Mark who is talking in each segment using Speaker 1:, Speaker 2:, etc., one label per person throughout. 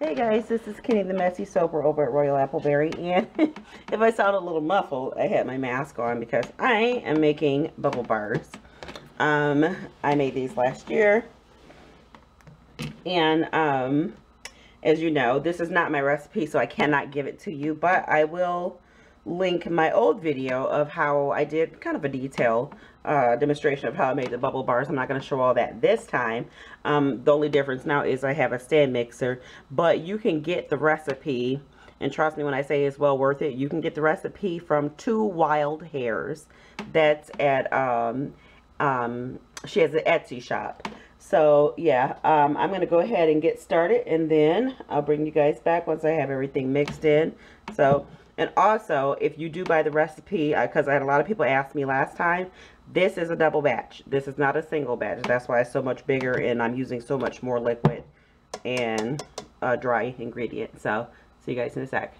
Speaker 1: Hey guys, this is Kenny the Messy Soaper over at Royal Appleberry and if I sound a little muffled, I had my mask on because I am making bubble bars. Um, I made these last year and um, as you know, this is not my recipe so I cannot give it to you, but I will link my old video of how I did kind of a detail uh, demonstration of how I made the bubble bars. I'm not going to show all that this time. Um, the only difference now is I have a stand mixer, but you can get the recipe, and trust me when I say it's well worth it, you can get the recipe from Two Wild Hares. That's at, um, um, she has an Etsy shop. So yeah, um, I'm going to go ahead and get started and then I'll bring you guys back once I have everything mixed in. So and also, if you do buy the recipe, because I had a lot of people ask me last time, this is a double batch. This is not a single batch. That's why it's so much bigger and I'm using so much more liquid and uh, dry ingredient. So, see you guys in a sec.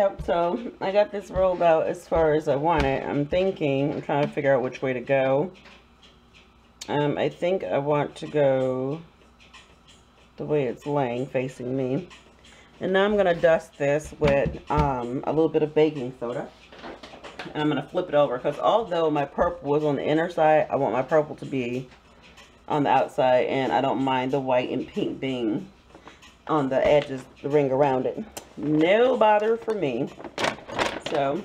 Speaker 1: Yep, so I got this rolled out as far as I want it. I'm thinking, I'm trying to figure out which way to go. Um, I think I want to go the way it's laying, facing me. And now I'm going to dust this with um, a little bit of baking soda. And I'm going to flip it over because although my purple was on the inner side, I want my purple to be on the outside. And I don't mind the white and pink being on the edges, the ring around it. No bother for me. So,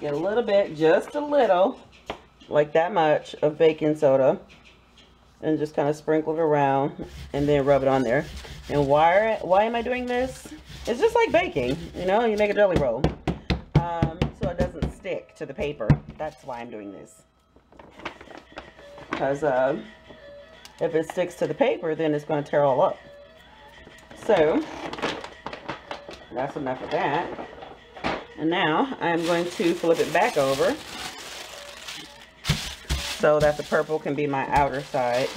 Speaker 1: get a little bit, just a little, like that much of baking soda. And just kind of sprinkle it around and then rub it on there. And why, why am I doing this? It's just like baking, you know, you make a jelly roll. Um, so it doesn't stick to the paper. That's why I'm doing this. Because uh, if it sticks to the paper, then it's going to tear all up. So, that's enough of that. And now I'm going to flip it back over so that the purple can be my outer side.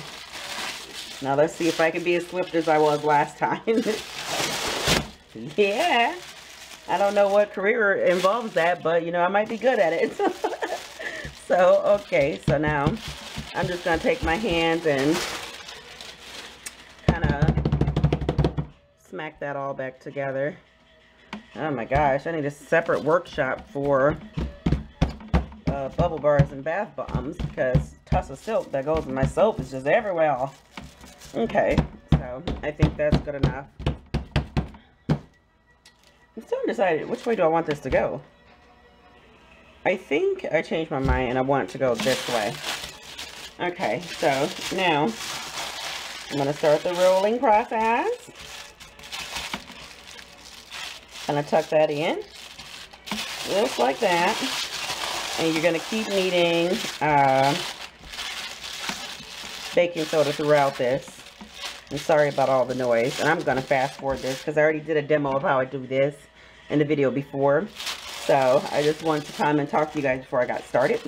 Speaker 1: Now let's see if I can be as swift as I was last time. yeah. I don't know what career involves that, but you know, I might be good at it. so, okay, so now I'm just going to take my hands and kind of smack that all back together. Oh my gosh, I need a separate workshop for uh, bubble bars and bath bombs because tussah silk that goes in my soap is just everywhere. Okay, so I think that's good enough. I'm still undecided which way do I want this to go. I think I changed my mind and I want it to go this way. Okay, so now I'm going to start the rolling process. Gonna tuck that in, just like that. And you're gonna keep kneading uh, baking soda throughout this. I'm sorry about all the noise. And I'm gonna fast forward this because I already did a demo of how I do this in the video before. So I just wanted to come and talk to you guys before I got started.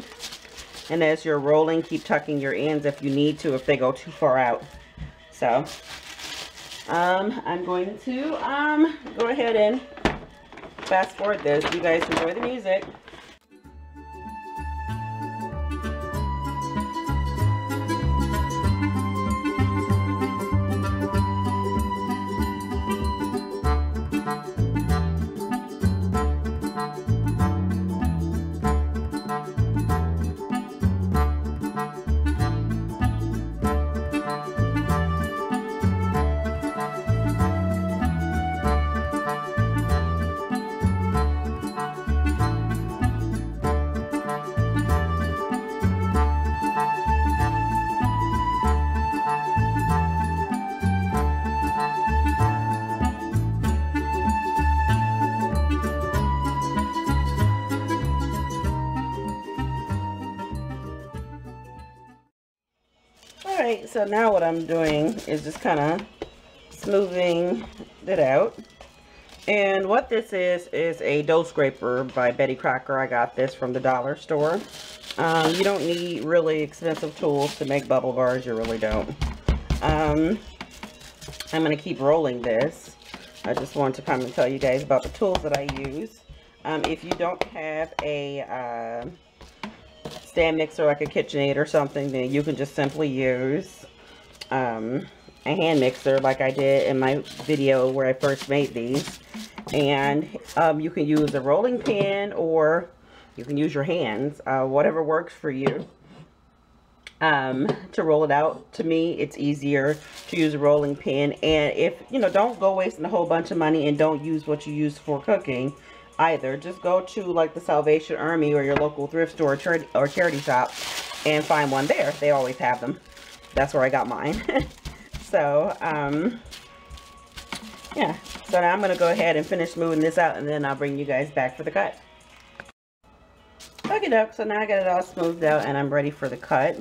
Speaker 1: And as you're rolling, keep tucking your ends if you need to, if they go too far out. So, um, I'm going to um, go ahead and fast forward this. You guys enjoy the music. Alright, so now what I'm doing is just kind of smoothing it out. And what this is, is a dough scraper by Betty Crocker. I got this from the dollar store. Um, you don't need really expensive tools to make bubble bars. You really don't. Um, I'm going to keep rolling this. I just want to come and tell you guys about the tools that I use. Um, if you don't have a... Uh, stand mixer like a KitchenAid or something, then you can just simply use um, a hand mixer like I did in my video where I first made these. And um, you can use a rolling pin or you can use your hands, uh, whatever works for you. Um, to roll it out, to me, it's easier to use a rolling pin. And if, you know, don't go wasting a whole bunch of money and don't use what you use for cooking either. Just go to like the Salvation Army or your local thrift store or, or charity shop and find one there. They always have them. That's where I got mine. so, um, yeah. So now I'm going to go ahead and finish smoothing this out and then I'll bring you guys back for the cut. Okay, doke. So now I got it all smoothed out and I'm ready for the cut.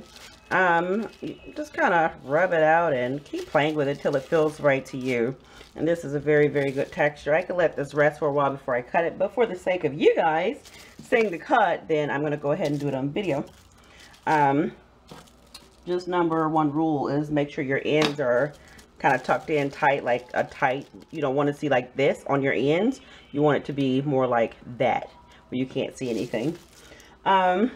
Speaker 1: Um, just kind of rub it out and keep playing with it till it feels right to you. And this is a very, very good texture. I could let this rest for a while before I cut it. But for the sake of you guys seeing the cut, then I'm going to go ahead and do it on video. Um, just number one rule is make sure your ends are kind of tucked in tight, like a tight, you don't want to see like this on your ends. You want it to be more like that, where you can't see anything. Um,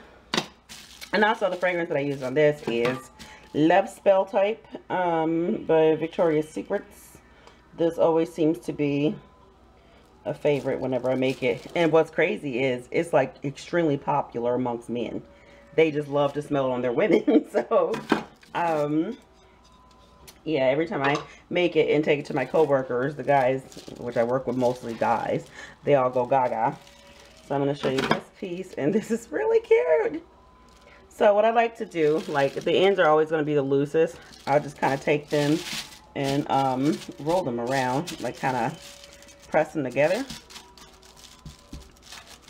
Speaker 1: and also the fragrance that I use on this is Love Spell Type um, by Victoria's Secrets this always seems to be a favorite whenever I make it. And what's crazy is it's like extremely popular amongst men. They just love to smell it on their women. so, um, yeah, every time I make it and take it to my coworkers, the guys, which I work with mostly guys, they all go gaga. So I'm going to show you this piece, and this is really cute. So what I like to do, like the ends are always going to be the loosest. I'll just kind of take them and um, roll them around, like kind of press them together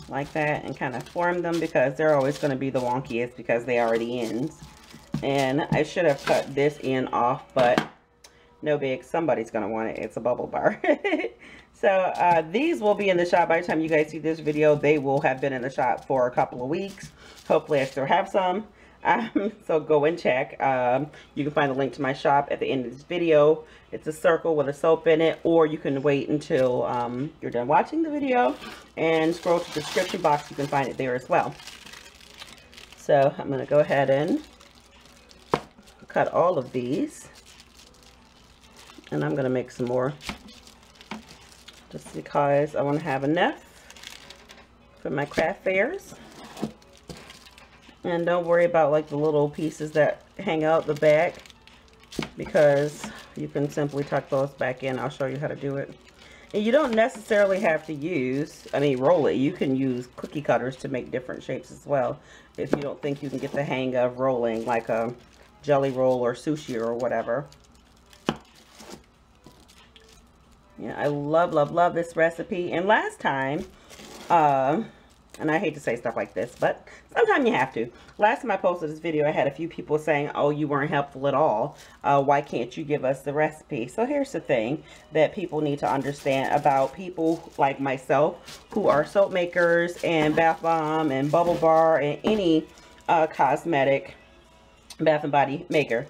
Speaker 1: like that and kind of form them because they're always going to be the wonkiest because they the ends. And I should have cut this end off, but no big. Somebody's going to want it. It's a bubble bar. so uh, these will be in the shop by the time you guys see this video. They will have been in the shop for a couple of weeks. Hopefully I still have some. Um, so go and check. Um, you can find the link to my shop at the end of this video. It's a circle with a soap in it, or you can wait until um, you're done watching the video and scroll to the description box. You can find it there as well. So I'm going to go ahead and cut all of these. And I'm going to make some more just because I want to have enough for my craft fairs. And don't worry about like the little pieces that hang out the back because you can simply tuck those back in. I'll show you how to do it. And you don't necessarily have to use, I mean roll it. You can use cookie cutters to make different shapes as well. If you don't think you can get the hang of rolling like a jelly roll or sushi or whatever. Yeah, I love, love, love this recipe. And last time, uh, and I hate to say stuff like this, but sometimes you have to. Last time I posted this video, I had a few people saying, oh, you weren't helpful at all. Uh, why can't you give us the recipe? So here's the thing that people need to understand about people like myself who are soap makers and bath bomb and bubble bar and any uh, cosmetic bath and body maker.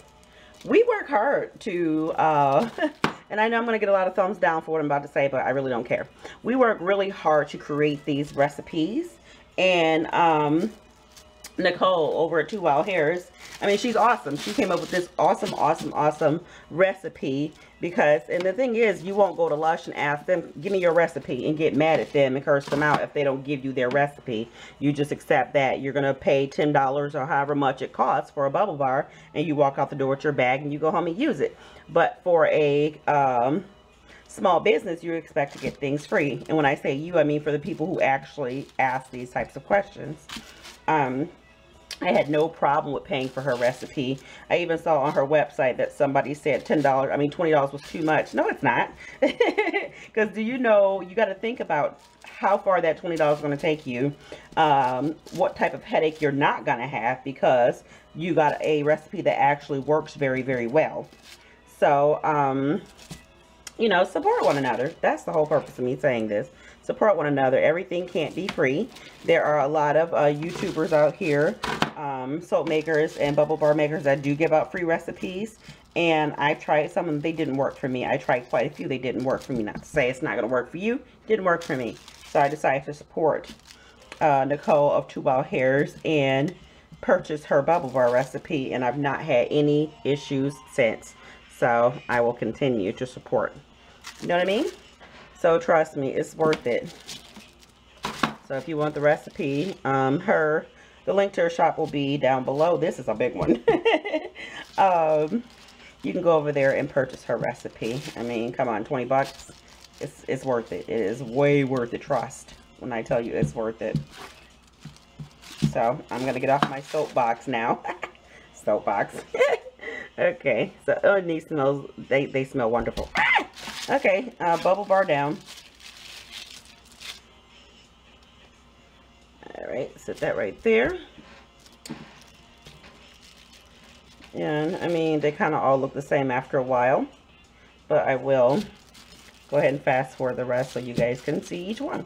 Speaker 1: We work hard to... Uh, And I know I'm going to get a lot of thumbs down for what I'm about to say, but I really don't care. We work really hard to create these recipes. And um, Nicole over at Two Wild Hares. I mean, she's awesome. She came up with this awesome, awesome, awesome recipe because, and the thing is, you won't go to Lush and ask them, give me your recipe and get mad at them and curse them out if they don't give you their recipe. You just accept that. You're to pay $10 or however much it costs for a bubble bar and you walk out the door with your bag and you go home and use it. But for a, um, small business, you expect to get things free. And when I say you, I mean for the people who actually ask these types of questions. Um, I had no problem with paying for her recipe. I even saw on her website that somebody said $10, I mean $20 was too much. No, it's not. Because do you know, you got to think about how far that $20 is going to take you, um, what type of headache you're not going to have because you got a recipe that actually works very, very well. So, um, you know, support one another. That's the whole purpose of me saying this support one another. Everything can't be free. There are a lot of uh, YouTubers out here, um, soap makers and bubble bar makers that do give out free recipes. And I've tried some and they didn't work for me. I tried quite a few. They didn't work for me. Not to say it's not going to work for you. Didn't work for me. So I decided to support uh, Nicole of Two Wild Hares and purchase her bubble bar recipe. And I've not had any issues since. So I will continue to support. You know what I mean? So trust me, it's worth it. So if you want the recipe, um, her, the link to her shop will be down below. This is a big one. um, you can go over there and purchase her recipe. I mean, come on, 20 bucks. It's, it's worth it. It is way worth it. Trust when I tell you it's worth it. So I'm going to get off my soapbox now. soapbox. okay. So oh, these smells, they, they smell wonderful. Okay, uh, bubble bar down. Set that right there. And, I mean, they kind of all look the same after a while. But I will go ahead and fast forward the rest so you guys can see each one.